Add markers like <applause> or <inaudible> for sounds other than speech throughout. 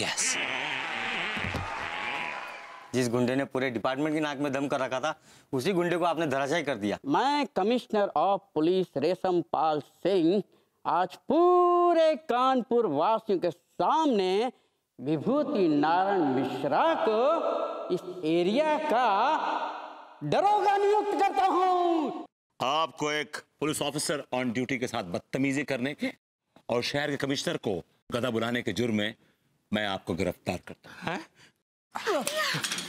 Yes जिस गुंडे ने पूरे डिपार्टमेंट की नाक में दम कर रखा था उसी गुंडे को आपने धराशायी कर दिया। मैं कमिश्नर ऑफ़ पुलिस रेशम पाल सिंह आज पूरे कानपुर वासियों के सामने विभूति नारायण मिश्रा को इस एरिया का दरोगा नियुक्त करता हूँ। आपको एक पुलिस ऑफिसर ऑन ड्यूटी के साथ बदतमीजी करने के और शहर के कमिश्नर को गधा बुलाने के जुर्म में मैं आपको गिरफ़्तार करता हूँ।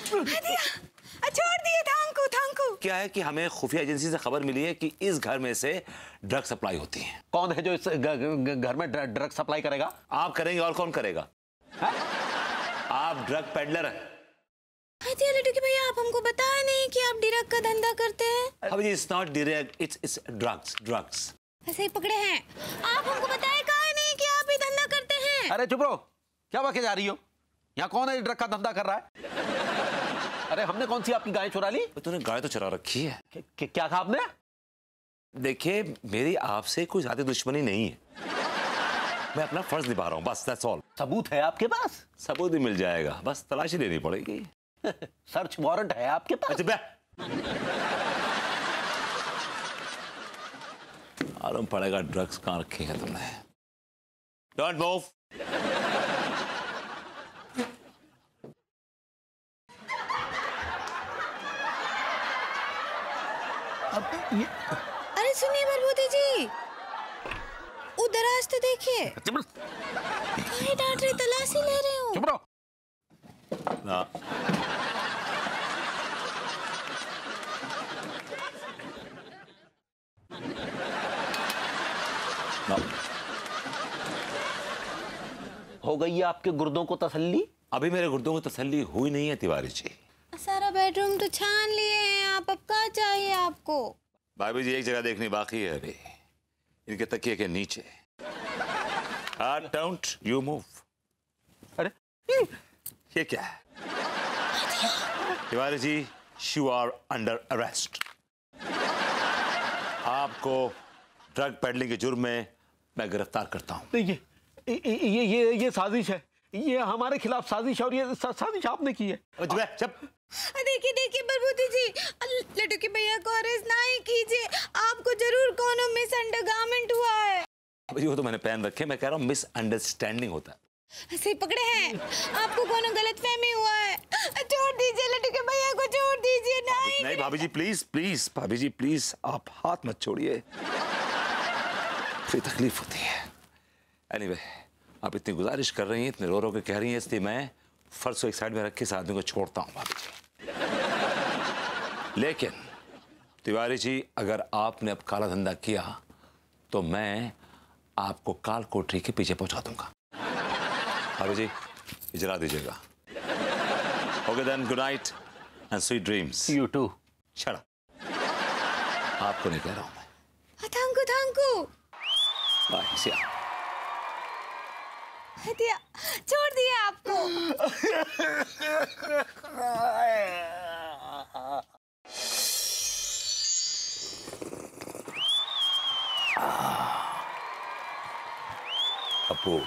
छोड़ दिए थैंक यू थैंक। यू क्या है कि हमें खुफिया एजेंसी से खबर मिली है कि इस घर में से ड्रग सप्लाई होती है। कौन है जो इस घर में ड्रग सप्लाई करेगा? आप करेंगे और कौन करेगा? आप ड्रग पेडलर हैं। लड्डू के भैया आप हमको बताया नहीं कि आप डिरक का धंधा करते हैं? अब it's not direct it's it's drugs drugs ऐसे ही पकड़े हैं। आप हमको बताया कहा नहीं कि आप ही धंधा करते हैं? अरे चुप रहो। क्या बके जा रही हो? यहाँ कौन है ड्रग का धंधा कर रहा है? अरे हमने कौन सी आपकी गाय चुरा ली? तूने गाय तो चुरा रखी है। कि- कि- क्या कहा आपने? देखिए मेरी आपसे कोई ज़्यादा दुश्मनी नहीं है। मैं अपना फ़र्ज़ निभा रहा हूँ बस दैट्स ऑल सबूत है आपके पास? सबूत भी मिल जाएगा बस तलाशी लेनी पड़ेगी। <laughs> सर्च वारंट है आपके पास? अच्छा मालूम पड़ेगा ड्रग्स कहाँ रखे हैं तुमने? डोंट मूव अरे सुनिए बलबूती जी उधर आज तो देखिए चुप रहो, काहे डांट रहे तलाशी ले रहे हो चुप रहो ना ना हो गई है आपके गुर्दों को तसल्ली? अभी मेरे गुर्दों को तसल्ली हुई नहीं है तिवारी जी। सारा बेडरूम तो छान लिए हैं आप अब क्या चाहिए आपको? भाभी जी एक जगह देखनी बाकी है अभी। इनके तकिए के नीचे। डोंट यू मूव अरे। ये क्या है? Tiwari ji you are under arrest आपको ड्रग पेडलिंग के जुर्म में मैं गिरफ़्तार करता हूँ। ये ये ये ये ये साजिश है। ये हमारे खिलाफ साजिश है और ये सा- साजिश आपने की है। देखिए देखिए बलबूती जी अल- लड्डू के भैया को अरेस्ट ना ही कीजिए। आपको ज़रूर कोनो मिस अंडरगारमेंट हुआ है। अभी वो तो मैंने पहन रखे मैं कह रहा हूँ मिसअंडरस्टैंडिंग होता है। ऐसे ही पकड़े हैं। आपको कोनो गलत फहमी हुआ है। छोड़ दीजिए लड्डू के भैया को छोड़ दीजिए नहीं नहीं भाभी जी प्लीज़ प्लीज़ भाभी जी प्लीज़ आप हाथ मत छोड़िए। फिर तकलीफ़ होती है? एनीवे anyway, आप इतनी गुजारिश कर रही हैं इतने रो रो के कह रही हैं इसलिए मैं फर्श को एक साइड में रख के इस आदमी को छोड़ता हूँ भाभी जी। लेकिन तिवारी जी अगर आपने अब काला धंधा किया तो मैं आपको काल कोठरी के पीछे पहुँचा दूँगा। भाभी जी इजरा दीजिएगा। Okay then good night and sweet dreams you too छड़ा आपको नहीं कह रहा हूँ मैं। Thank you thank you bye see <laughs> या हटिया छोड़ दिया आपको। <laughs> अपू।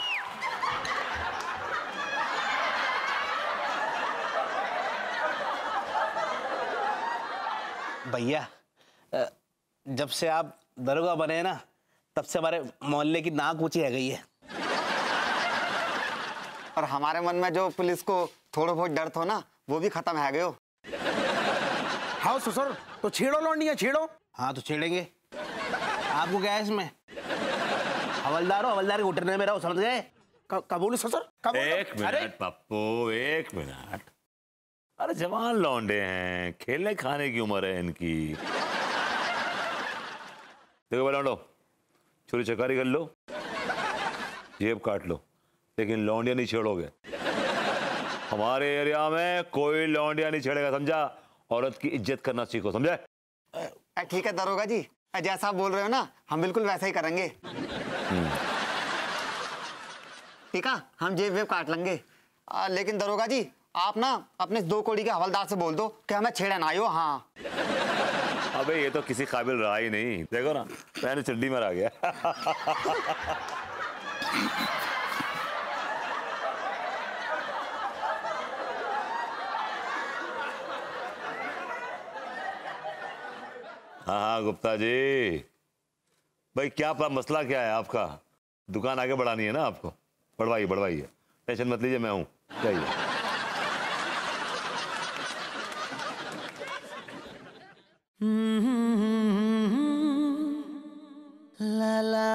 भैया जब से आप दरोगा बने हैं ना तब से हमारे मोहल्ले की नाक ऊँची है गई है। और हमारे मन में जो पुलिस को थोड़ा बहुत डर था ना वो भी खत्म है गयो। हाँ ससुर तो छेड़ो लौंडिया छेड़ो। हाँ तो छेड़ेंगे। आपको क्या है इसमें? हवलदार हो हवलदार के घुटने में रहो समझ गए? क- कब बोलूँ ससुर एक मिनट पप्पू एक मिनट। अरे जवान लौंडे हैं। खेलने खाने की उम्र है इनकी। देखो भाई लौंडो चोरी चकारी कर लो। जेब काट लो। लेकिन लौंडिया नहीं छेड़ोगे। हमारे एरिया में कोई लौंडिया नहीं छेड़ेगा समझा? औरत की इज़्ज़त करना सीखो समझे? ठीक है दरोगा जी। जैसा आप बोल रहे हो ना हम बिल्कुल वैसा ही करेंगे। ठीक है हम जेब वेब काट लेंगे। अ, लेकिन दरोगा जी आप ना अपने दो कोड़ी के हवलदार से बोल दो कि हमें छेड़ा ना आयो हाँ। अबे ये तो किसी काबिल रहा ही नहीं। देखो ना मैंने चड्डी में आ गया। हाँ हाँ गुप्ता जी। भाई, क्या मसला क्या है? आपका दुकान आगे बढ़ानी है ना आपको? बढ़वाइए बढ़वाइए। टेंशन मत लीजिए, मैं हूँ। जाइए। ला ला ला।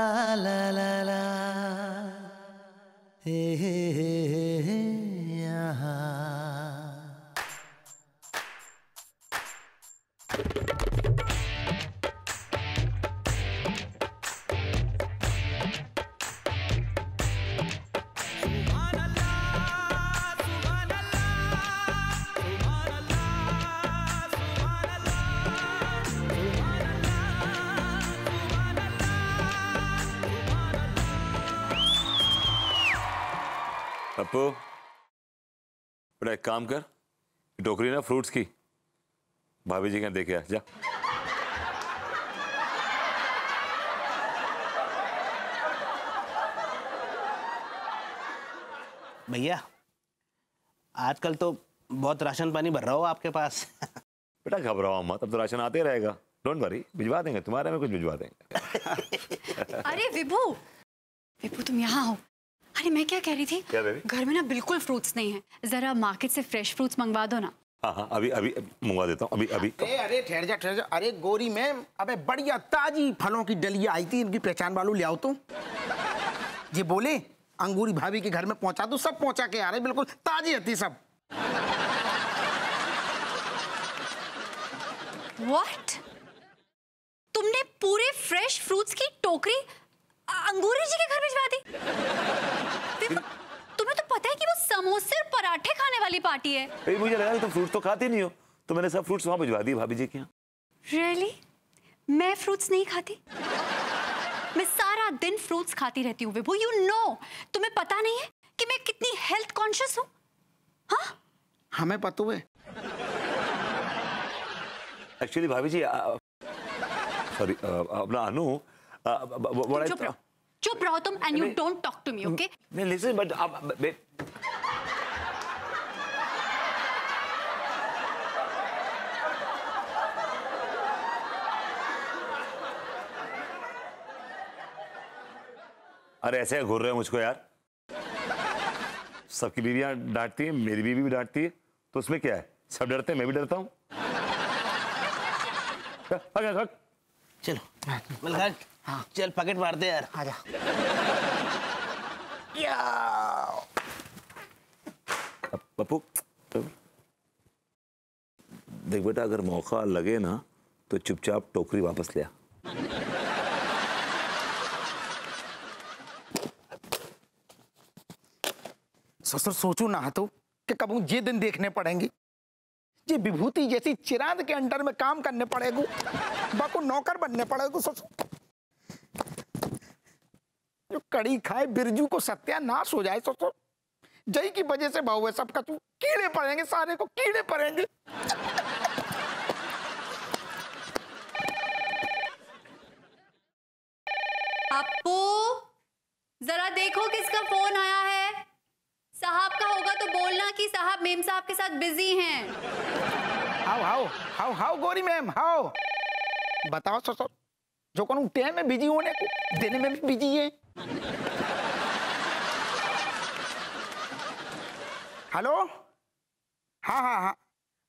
एक काम कर टोकरी ना फ्रूट्स की। भाभी जी के देखे आ जा। भैया आजकल तो बहुत राशन पानी भर रहा हो आपके पास। बेटा घबराओ मत अब तो राशन आते रहेगा। डोंट वरी भिजवा देंगे तुम्हारे में कुछ भिजवा देंगे। <laughs> अरे विभू विभू तुम यहाँ हो। अरे मैं क्या कह रही थी? क्या बेबी? घर में ना बिल्कुल फ्रूट्स नहीं है। जरा मार्केट से फ्रेश फ्रूट्स मंगवा दो ना। हाँ हाँ अभी अभी मंगवा देता हूँ अभी अभी। अरे अरे ठहर जा ठहर जा। अरे गोरी मैम अबे बढ़िया ताजी फलों की डलिया आई थी इनकी पहचान वालों ले आओ तुम। ये बोले अंगूरी भाभी के घर में पहुँचा दो सब पहुँचा के आ रहे बिल्कुल ताजी हती सब। व्हाट तुमने पूरे फ्रेश फ्रूट्स की टोकरी अंगूरी जी के घर भिजवा दी। तुम्हें तो पता है कि वो समोसे और पराठे खाने वाली पार्टी है। मुझे लगा तुम फ्रूट्स तो खाते नहीं हो। तो मैंने सब फ्रूट्स वहाँ भिजवा दिए भाभी जी के यहाँ। रियली मैं फ्रूट्स नहीं खाती? मैं सारा दिन फ्रूट्स खाती रहती हूँ विभू यू नो तुम्हें पता नहीं है कि मैं कितनी हेल्थ कॉन्शियस हूँ? हाँ? हमें पता हुए एक्चुअली भाभी जी सॉरी अपना अनु uh, चुप रहो। तुम and you don't talk to me okay listen but अरे ऐसे घूर रहे हो मुझको यार? सबकी बीवियाँ डांटती हैं मेरी बीवी भी डांटती है तो उसमें क्या है? सब डरते हैं मैं भी डरता हूँ। चलो। मलखान हाँ। चल पकेट मारते यार। आजा। अब पप्पू देख बेटा अगर मौका लगे ना तो चुपचाप टोकरी वापस ले आ। ससुर सोचो ना तो कि कब ये दिन देखने पड़ेंगे। ये विभूति जैसी चिरांद के अंडर में काम करने पड़ेगो। बाको नौकर बनने पड़ेगो। ससुर जो कड़ी खाए बिरजू को सत्यानाश हो जाए सोचो जय की वजह से भाव है सबका तू कीड़े पड़ेंगे, सारे को कीड़े पड़ेंगे। अपू जरा देखो किसका फ़ोन आया है। साहब का होगा तो बोलना कि साहब मेम साहब के साथ बिज़ी हैं। हाउ हाउ हाउ हाउ, गोरी मैम, हाउ। बताओ ससुर जो कौन टाइम में बिज़ी होने को देने में भी बिज़ी है। हेलो? हाँ हाँ हाँ।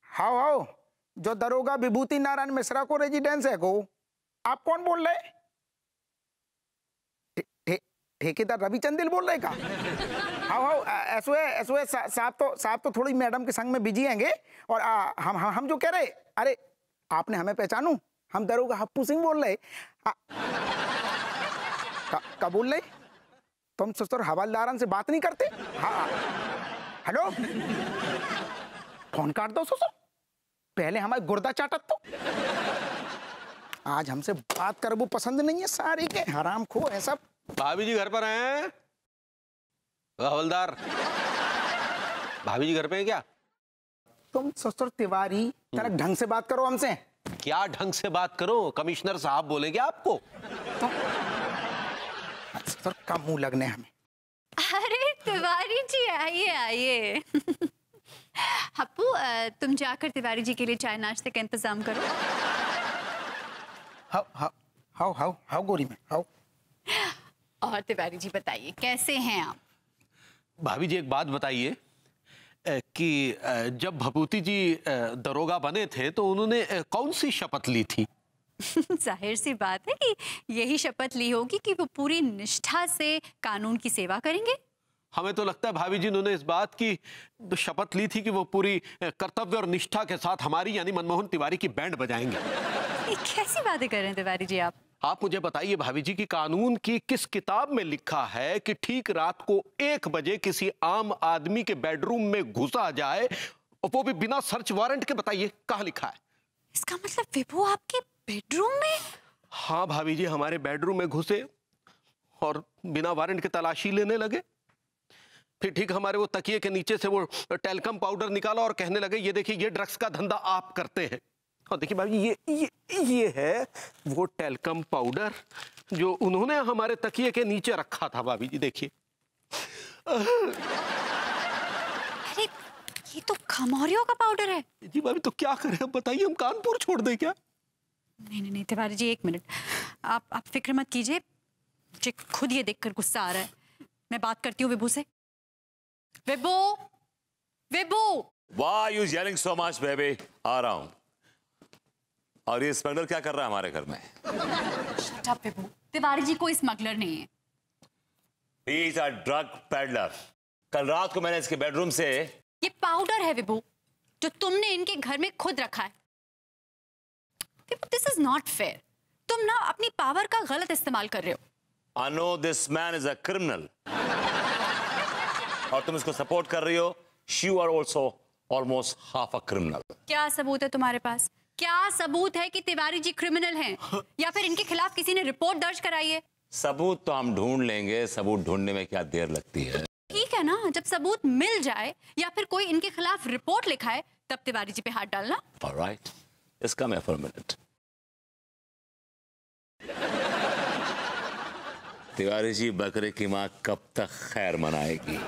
हाउ हाउ, जो दरोगा विभूति नारायण मिश्रा को रेजिडेंस है को आप कौन बोल रहे ठे- ठेकेदार रवि चंदिल बोल रहे का? हाँ हाँ ऐसो है है साहब तो साहब तो थोड़ी मैडम के संग में बिज़ी हैंगे। और आ, हम हम जो कह रहे अरे आपने हमें पहचानू? हम दरोगा हप्पू सिंह बोल रहे का, बोल रहे तुम ससुर हवालदारन से बात नहीं करते? हाँ हेलो? फ़ोन काट दो ससुर। पहले हमारे गुर्दा चाटत तो। आज हमसे बात कर वो पसंद नहीं है सारे के। हराम खो है सब। भाभी जी घर पर हैं? हवलदार। भाभी जी घर पे हैं क्या? तुम ससुर तिवारी जरा ढंग से बात करो हमसे। क्या ढंग से बात करो? कमिश्नर साहब बोलेंगे आपको? ससुर कम मुँह लगने हमें। अरे तिवारी जी आइए आइए। हप्पू तुम जाकर तिवारी जी के लिए चाय नाश्ते का इंतज़ाम करो। How how how how how गोरी में हाउ। और तिवारी जी बताइए कैसे हैं आप? भाभी जी एक बात बताइए कि जब भभूति जी दरोगा बने थे तो उन्होंने कौन सी शपथ ली थी? <laughs> ज़ाहिर सी बात है कि यही शपथ ली होगी कि वो पूरी निष्ठा से कानून की सेवा करेंगे। हमें तो लगता है भाभी जी उन्होंने इस बात की शपथ ली थी कि वो पूरी कर्तव्य और निष्ठा के साथ हमारी यानी मनमोहन तिवारी की बैंड बजाएँगे। कैसी बातें कर रहे हैं तिवारी जी आप? आप मुझे बताइए भाभी जी कि कानून की किस किताब में लिखा है कि ठीक रात को एक बजे किसी आम आदमी के बेडरूम में घुसा जाए? और वो भी बिना सर्च वारंट के बताइए कहाँ लिखा है? इसका मतलब विभू आपके बेडरूम में? हाँ भाभी जी हमारे बेडरूम में घुसे और बिना वारंट के तलाशी लेने लगे। फिर ठीक हमारे वो तकिए के नीचे से वो टेलकम पाउडर निकाला और कहने लगे ये देखिए ये ड्रग्स का धंधा आप करते हैं। और देखिए भाभी ये ये ये है वो टेलकम पाउडर जो उन्होंने हमारे तकिए के नीचे रखा था भाभी जी देखिए। अरे ये तो खमौरियों का पाउडर है। जी भाभी तो क्या करें? अब बताइए हम कानपुर छोड़ दें क्या? नहीं नहीं नहीं तिवारी जी एक मिनट। आप आप फ़िक्र मत कीजिए। मुझे खुद ये देखकर गुस्सा आ रहा है। मैं बात करती हूँ विभू से। Vibhu! Vibhu! Why you yelling so much, baby? आ रहा हूँ। और ये स्मगलर क्या कर रहा है हमारे घर में? तिवारी जी कोई स्मगलर नहीं है। ड्रग पेडलर कल रात को मैंने इसके बेडरूम से ये पाउडर है विभू जो तुमने इनके घर में खुद रखा है। दिस इज़ नॉट फेयर तुम ना अपनी पावर का गलत इस्तेमाल कर रहे हो। I know this man is a criminal और तुम इसको सपोर्ट कर रही हो। She are also almost half a criminal क्या सबूत है तुम्हारे पास? क्या सबूत है कि तिवारी जी क्रिमिनल हैं? या फिर इनके खिलाफ किसी ने रिपोर्ट दर्ज कराई है? सबूत तो हम ढूंढ लेंगे सबूत ढूँढने में क्या देर लगती है। ठीक है ना? जब सबूत मिल जाए या फिर कोई इनके खिलाफ रिपोर्ट लिखाए तब तिवारी जी पे हाथ डालना। ऑलराइट इसका मैं फॉर मिनट तिवारी जी बकरे की माँ कब तक खैर मनाएगी?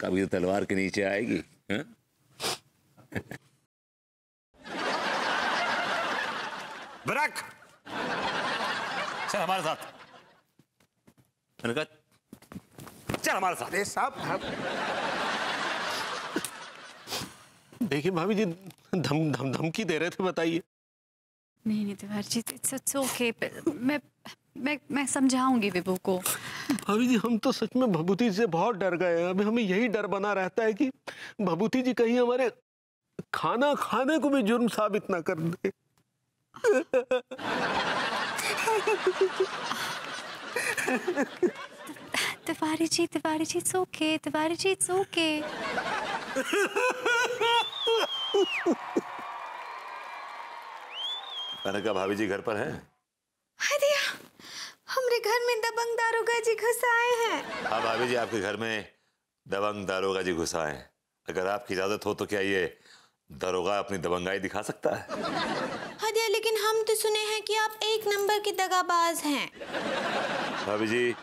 कभी तो तलवार के नीचे आएगी हैं? ब्रक चल हमारे साथ मैंने कहा चल हमारे साथ अरे साहब आप- देखिए भाभी जी धम धम धमकी दे रहे थे बताइए नहीं नहीं Tiwari ji it's it's okay मैं मैं मैं समझाऊँगी विभू को भाभी जी हम तो सच में भभूति से बहुत डर गए हैं अभी हमें यही डर बना रहता है कि भभूति जी कहीं हमारे खाना खाने को भी जुर्म साबित ना कर दे Tiwari ji Tiwari ji it's okay Tiwari ji it's okay मैंने कहा भाभी जी घर पर हैं? दिया हमरे घर में दबंग दारोगा जी घुस आए हैं। हाँ भाभी जी आपके घर में दबंग दारोगा जी घुसा है। अगर आपकी इजाज़त हो तो क्या ये दरोगा अपनी दबंगाई दिखा सकता है? लेकिन हम तो सुने हैं कि आप एक नंबर के दगाबाज हैं। भाभी जी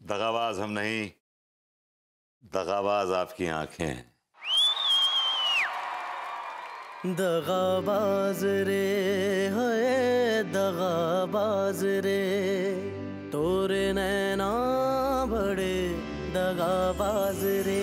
दगाबाज हम नहीं दगाबाज आपकी आँखें हैं। दगाबाज रे है दगाबाज रे तोरे नैना बड़े दगाबाज रे।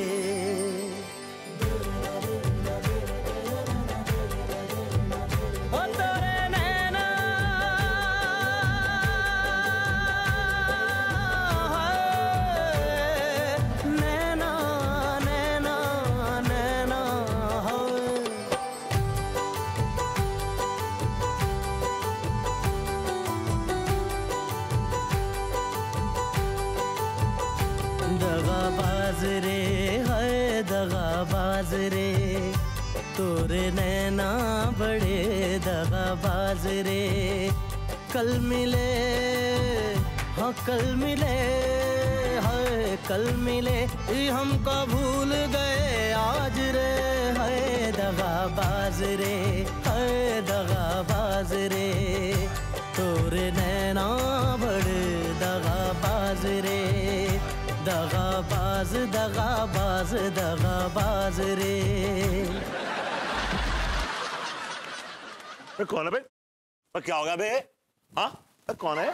कल मिले है कल मिले। हमको भूल गए आज रे है दगाबाज रे है दगाबाज रे। तोरे नैना बड़े दगाबाज रे, दगाबाज दगाबाज दगाबाज रे। कौन है बे क्या हो गया बे? हाँ? कौन है?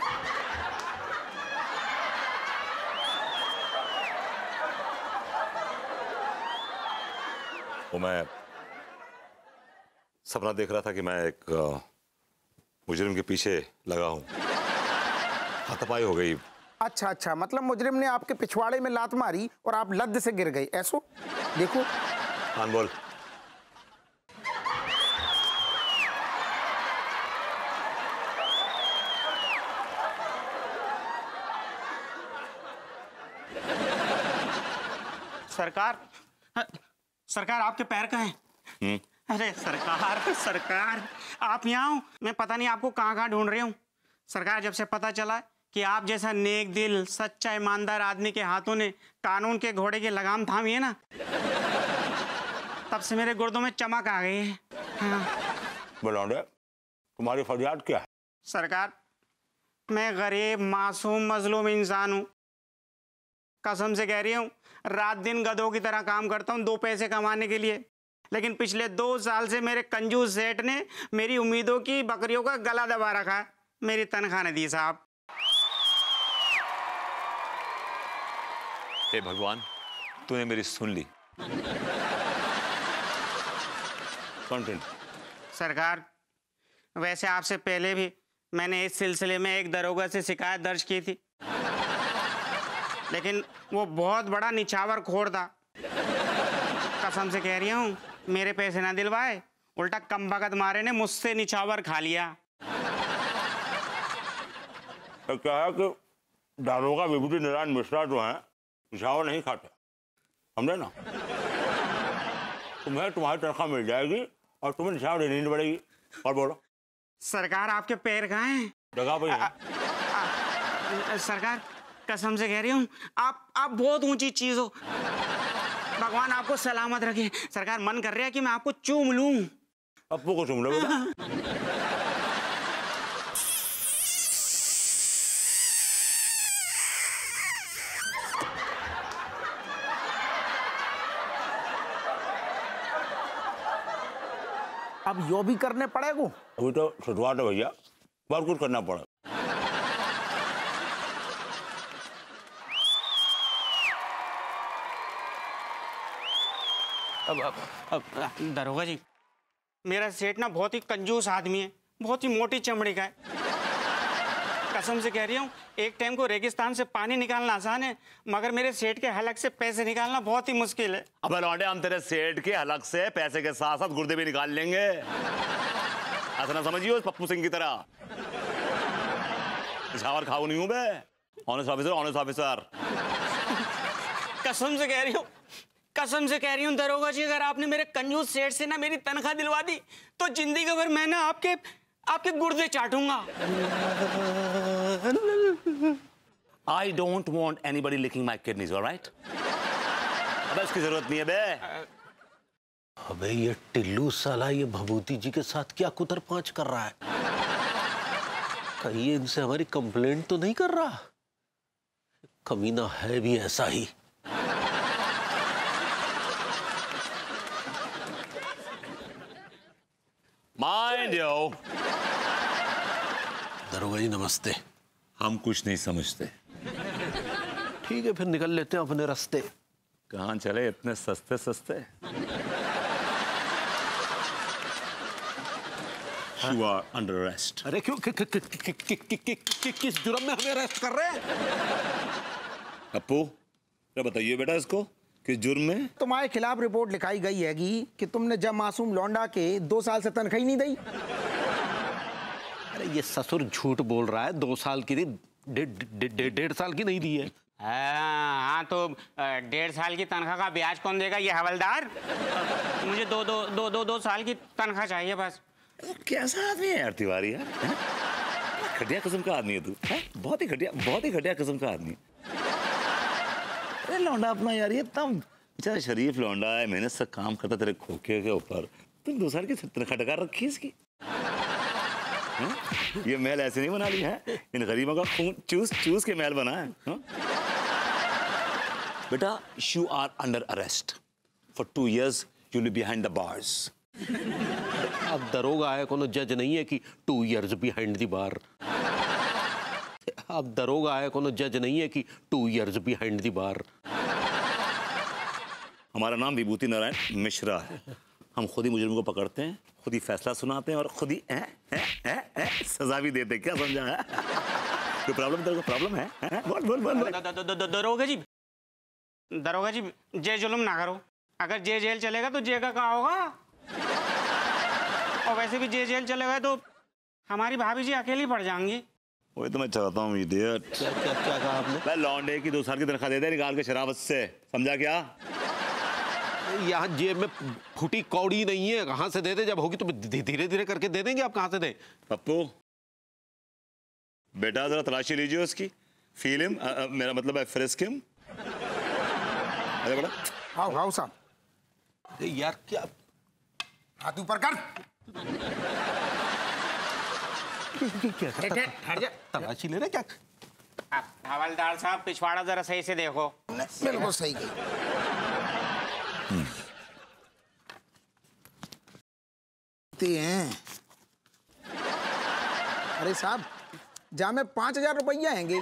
वो मैं सपना देख रहा था कि मैं एक मुजरिम के पीछे लगा हूँ। हाथापाई हो गई। अच्छा अच्छा मतलब मुजरिम ने आपके पिछवाड़े में लात मारी और आप लद्द से गिर गए ऐसो? देखो। कान बोल। सरकार अ, सरकार आपके पैर कहाँ है। अरे सरकार सरकार आप यहाँ हो? मैं पता नहीं आपको कहाँ कहाँ ढूंढ रही हूँ। सरकार जब से पता चला कि आप जैसा नेक दिल सच्चा ईमानदार आदमी के हाथों ने कानून के घोड़े की लगाम थामी है ना तब से मेरे गुर्दों में चमक आ गई है। हाँ। बुलौंडे तुम्हारी फरियाद क्या है? सरकार मैं गरीब मासूम मजलूम इंसान हूँ। कसम से कह रही हूँ रात दिन गधों की तरह काम करता हूँ दो पैसे कमाने के लिए। लेकिन पिछले दो साल से मेरे कंजूस सेठ ने मेरी उम्मीदों की बकरियों का गला दबा रखा है। मेरी तनख्वाह नहीं दी साहब। हे भगवान तूने मेरी सुन ली। कंटेंट सरकार वैसे आपसे पहले भी मैंने इस सिलसिले में एक दरोगा से शिकायत दर्ज की थी। लेकिन वो बहुत बड़ा निछावर खोर था। कसम से कह रही हूँ मेरे पैसे ना दिलवाए उल्टा कम भगत मारे ने मुझसे निछावर खा लिया। तो क्या है कि दारोगा विभूति नारायण मिश्रा जो है पिछावर नहीं खाते। समझे ना? तुम्हें तुम्हारी तनख्वाह मिल जाएगी और तुम्हें निशावर देनी नहीं पड़ेगी। और बोलो। सरकार आपके पैर कहाँ हैं? जगह पे। अ, सरकार कसम से कह रही हूँ आप आप बहुत ऊँची चीज़ हो। भगवान आपको सलामत रखे। सरकार मन कर रहा है कि मैं आपको चूम लूँ। पप्पू को चुम लो अब यो भी करने पड़ेगा। अभी तो शुरुआत है भैया बहुत कुछ करना पड़ा अब अब अब दरोगा जी। मेरा सेठ ना बहुत ही कंजूस आदमी है बहुत ही मोटी चमड़ी का है। कसम से कह रही हूँ एक टाइम को रेगिस्तान से पानी निकालना आसान है मगर मेरे सेठ के हलक से पैसे निकालना बहुत ही मुश्किल है। अब लौंडे हम तेरे सेठ के हलक से पैसे के साथ साथ गुर्दे भी निकाल लेंगे। ऐसा ना समझिए उस पप्पू सिंह की तरह। पिछावर खाऊ नहीं हूँ मैं। ऑनेस्ट ऑफिसर ऑनेस्ट ऑफिसर कसम से कह रही हूँ कसम से कह रही हूँ दरोगा जी अगर आपने मेरे कंजूस सेठ से ना मेरी तनख्वाह दिलवा दी तो ज़िंदगी भर मैं ना आपके आपके गुर्दे चाटूँगा। I don't want anybody licking my kidneys right अब इसकी ज़रूरत नहीं है बे। अबे ये टिल्लू साला ये भभूति जी के साथ क्या कुतर पाँच कर रहा है? कहीं इनसे हमारी कंप्लेंट तो नहीं कर रहा? कमीना है भी ऐसा ही। माइंड यो दरोगा जी नमस्ते हम कुछ नहीं समझते ठीक है फिर निकल लेते हैं अपने रास्ते कहा चले इतने सस्ते सस्ते You are under arrest. अरे क्यों कि, कि, कि, कि, कि, कि, कि, किस जुर्म में हमें अरेस्ट कर रहे हैं? अपू, क्या बताइए बेटा इसको किस जुर्म में तुम्हारे खिलाफ रिपोर्ट लिखाई गई हैगी कि तुमने जब मासूम लौंडा के दो साल से तनख्वाही नहीं दी। अरे ये ससुर झूठ बोल रहा है दो साल की डेढ़ डेढ़- डेढ़ डेढ़ साल की नहीं दी है। हाँ हाँ, तो डेढ़ साल की तनख्वाह का ब्याज कौन देगा ये हवलदार? मुझे दो दो दो दो दो साल की तनख्वाह चाहिए बस। कैसा आदमी है यार तिवारी यार? घटिया किस्म का आदमी है तू बहुत ही घटिया बहुत ही घटिया किस्म का आदमी अरे लौंडा अपना यार ये इतना बेचारा शरीफ लौंडा है मेहनत से काम करता तेरे खोखे के ऊपर। तुम दो साल की टका रखी इसकी? हैं? ये महल ऐसे नहीं बना ली है? इन गरीबों का खून चूस चूस के महल बना है हैं? बेटा you are under arrest for two years you will be behind the bars अब दरोगा है कोनो जज नहीं है कि two years behind the bar अब दरोगा है कोनो जज नहीं है कि two years behind the bar हमारा नाम विभूति नारायण मिश्रा है। हम खुद ही मुजरिम को पकड़ते हैं खुद ही फैसला सुनाते हैं और खुद ही ए, ए, ए, ए, सजा भी देते क्या समझा है? कोई प्रॉब्लम तेरे को प्रॉब्लम है? बोल बोल बोल दरोगा जी दरोगा जी जे जुल्म ना करो। अगर जे जेल चलेगा तो जे का कहा होगा? और वैसे भी जे जेल चलेगा तो हमारी भाभी जी अकेली पड़ जाएँगी। वही तो मैं चाहता हूँ इडियट क्या क्या क्या कहा आपने? मैं लौंडे की दो साल की तनख्वाह दे दे निकाल के शराबत से समझा क्या? यहाँ जेब में फूटी कौड़ी नहीं है कहाँ से दे दे? जब होगी तो धीरे धीरे करके दे देंगे आप कहाँ से दें? पप्पू बेटा जरा तलाशी लीजिए उसकी। फ़िल्म मेरा मतलब है फ्रिस्किम अरे बड़ा आओ आओ साहब। यार क्या? हाथ ऊपर कर। तलाशी ले रहे क्या? हवलदार साहब पिछवाड़ा जरा सही से देखो। बिल्कुल सही कही। हैं। अरे साहब जा में पाँच हज़ार रुपया आएँगे